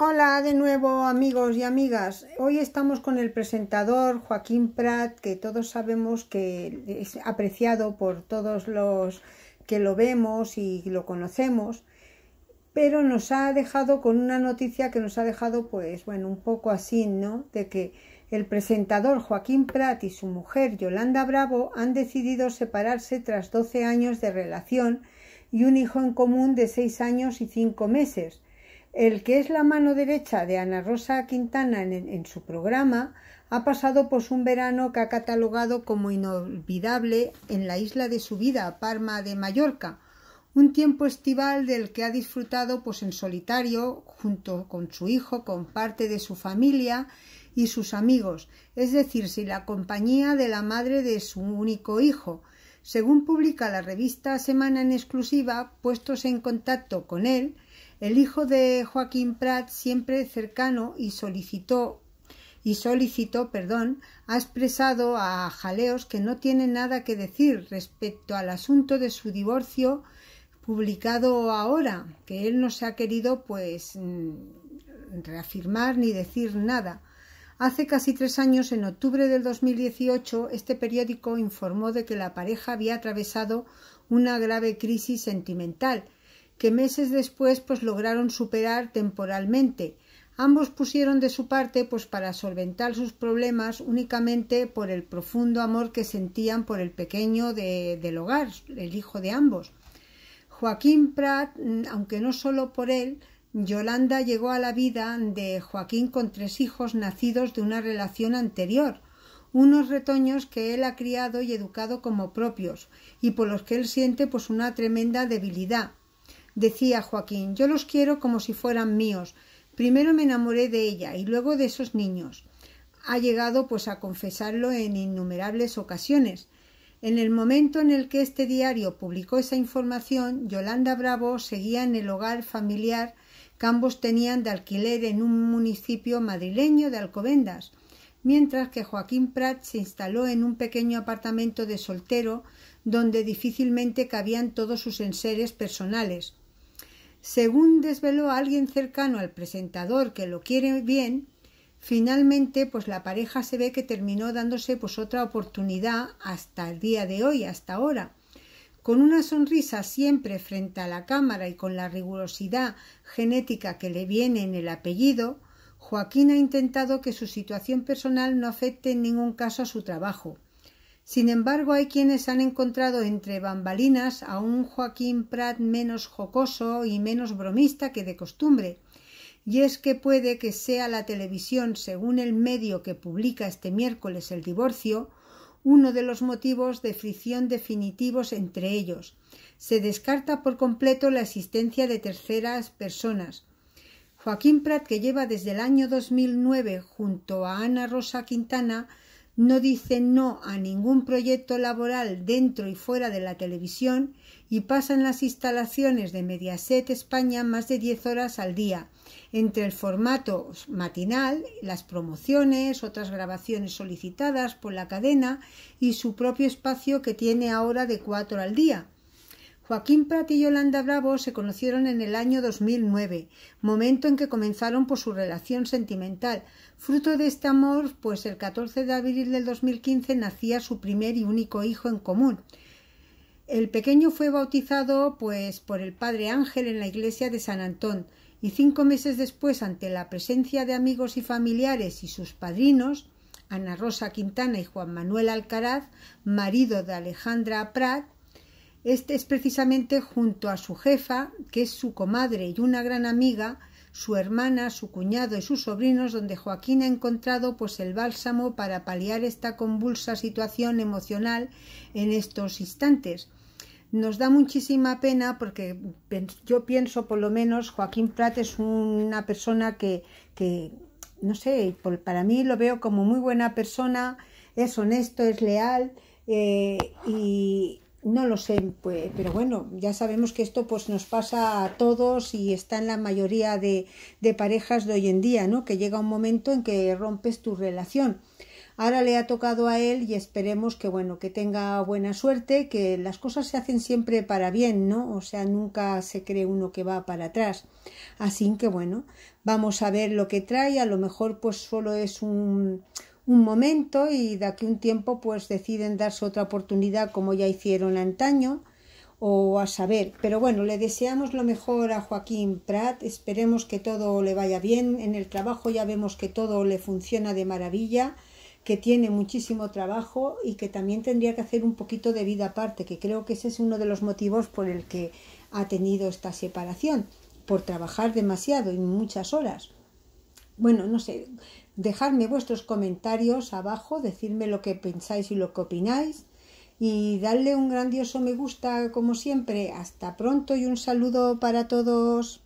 Hola de nuevo amigos y amigas. Hoy estamos con el presentador Joaquín Prat, que todos sabemos que es apreciado por todos los que lo vemos y lo conocemos, pero nos ha dejado con una noticia que nos ha dejado pues bueno, un poco así, ¿no? De que el presentador Joaquín Prat y su mujer Yolanda Bravo han decidido separarse tras 12 años de relación y un hijo en común de 6 años y 5 meses el que es la mano derecha de Ana Rosa Quintana en, su programa ha pasado pues un verano que ha catalogado como inolvidable en la isla de su vida, Parma de Mallorca, un tiempo estival del que ha disfrutado pues en solitario junto con su hijo, con parte de su familia y sus amigos, es decir, sin la compañía de la madre de su único hijo. Según publica la revista Semana en exclusiva, puestos en contacto con él, el hijo de Joaquín Prat, siempre cercano y solicitó y solicitó, perdón, ha expresado a Jaleos que no tiene nada que decir respecto al asunto de su divorcio publicado ahora, que él no se ha querido pues mm, reafirmar ni decir nada. Hace casi tres años, en octubre del 2018, este periódico informó de que la pareja había atravesado una grave crisis sentimental que meses después pues lograron superar temporalmente. Ambos pusieron de su parte pues para solventar sus problemas únicamente por el profundo amor que sentían por el pequeño del hogar, el hijo de ambos. Joaquín Prat, mm, aunque no solo por él, Yolanda llegó a la vida de Joaquín con tres hijos nacidos de una relación anterior, unos retoños que él ha criado y educado como propios, y por los que él siente pues una tremenda debilidad, Decía Joaquín, yo los quiero como si fueran míos. Primero me enamoré de ella y luego de esos niños. Ha llegado pues a confesarlo en innumerables ocasiones. En el momento en el que este diario publicó esa información, Yolanda Bravo seguía en el hogar familiar que ambos tenían de alquiler en un municipio madrileño de Alcobendas, mientras que Joaquín Prat se instaló en un pequeño apartamento de soltero donde difícilmente cabían todos sus enseres personales. Según desveló alguien cercano al presentador que lo quiere bien, finalmente pues la pareja se ve que terminó dándose pues otra oportunidad hasta el día de hoy, hasta ahora. Con una sonrisa siempre frente a la cámara y con la rigurosidad genética que le viene en el apellido, Joaquín ha intentado que su situación personal no afecte en ningún caso a su trabajo. Sin embargo, hay quienes han encontrado entre bambalinas a un Joaquín Prat menos jocoso y menos bromista que de costumbre. Y es que puede que sea la televisión, según el medio que publica este miércoles el divorcio, uno de los motivos de fricción definitivos entre ellos. Se descarta por completo la existencia de terceras personas. Joaquín Prat, que lleva desde el año 2009 junto a Ana Rosa Quintana, no dice no a ningún proyecto laboral dentro y fuera de la televisión y pasa en las instalaciones de Mediaset España más de 10 horas al día, entre el formato matinal, las promociones, otras grabaciones solicitadas por la cadena y su propio espacio que tiene ahora de 4 al día. Joaquín Prat y Yolanda Bravo se conocieron en el año 2009, momento en que comenzaron por su relación sentimental. Fruto de este amor, pues el 14 de abril del 2015 nacía su primer y único hijo en común. El pequeño fue bautizado pues por el padre Ángel en la iglesia de San Antón y cinco meses después, ante la presencia de amigos y familiares y sus padrinos, Ana Rosa Quintana y Juan Manuel Alcaraz, marido de Alejandra Prat, este es precisamente junto a su jefa, que es su comadre y una gran amiga, su hermana, su cuñado y sus sobrinos, donde Joaquín ha encontrado pues el bálsamo para paliar esta convulsa situación emocional en estos instantes. Nos da muchísima pena porque yo pienso, por lo menos, Joaquín Prat es una persona que, que no sé, para mí lo veo como muy buena persona, es honesto, es leal eh, y, no lo sé, pues, pero bueno, ya sabemos que esto pues nos pasa a todos y está en la mayoría de, de parejas de hoy en día, ¿no? Que llega un momento en que rompes tu relación. Ahora le ha tocado a él y esperemos que bueno, que tenga buena suerte, que las cosas se hacen siempre para bien, ¿no? O sea, nunca se cree uno que va para atrás. Así que bueno, vamos a ver lo que trae, a lo mejor pues solo es un, un momento y de aquí un tiempo pues deciden darse otra oportunidad como ya hicieron antaño o a saber. Pero bueno, le deseamos lo mejor a Joaquín Prat, esperemos que todo le vaya bien, en el trabajo ya vemos que todo le funciona de maravilla que tiene muchísimo trabajo y que también tendría que hacer un poquito de vida aparte, que creo que ese es uno de los motivos por el que ha tenido esta separación, por trabajar demasiado y muchas horas. Bueno, no sé, dejadme vuestros comentarios abajo, decirme lo que pensáis y lo que opináis y darle un grandioso me gusta como siempre. Hasta pronto y un saludo para todos.